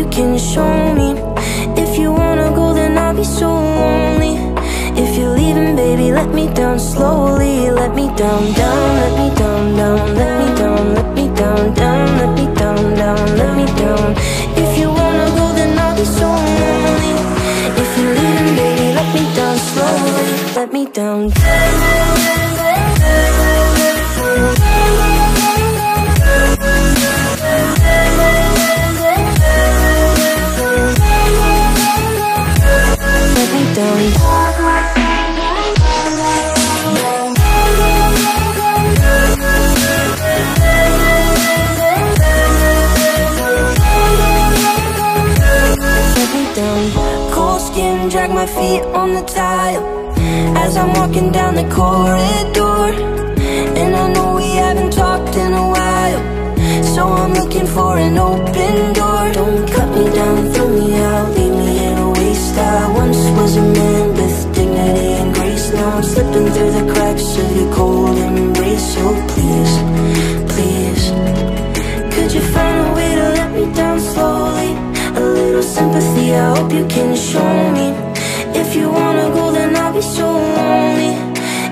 you can show me. If you wanna go then I'll be so lonely. If you're leaving baby let me down slowly. Let me down, down, let me down, down. Let me down, let me down, down. Let me down, down, let me down. If you wanna go then I'll be so lonely. If you're leaving baby let me down slowly. Let me down, Let on the tile As I'm walking down the corridor And I know we haven't talked in a while. So I'm looking for an open door. Don't cut me down, throw me out Leave me in a waste. I once was a man with dignity and grace. Now I'm slipping through the cracks of your cold embrace. So please, please Could you find a way to let me down slowly? A little sympathy, I hope you can show me If you wanna go then I'll be so lonely.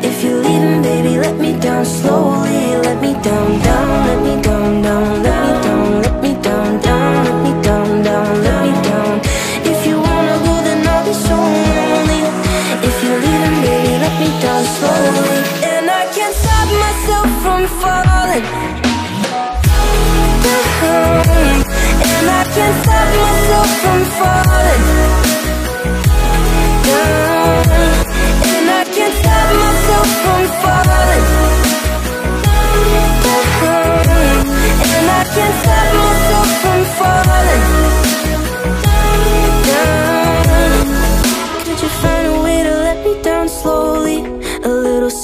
If you're leaving baby let me down slowly. Let me down, down, let me down, down Let me down, let me down, down Let me down, down, let me down. If you wanna go then I'll be so lonely. If you're leaving baby let me down slowly. And I can't stop myself from falling uh-huh.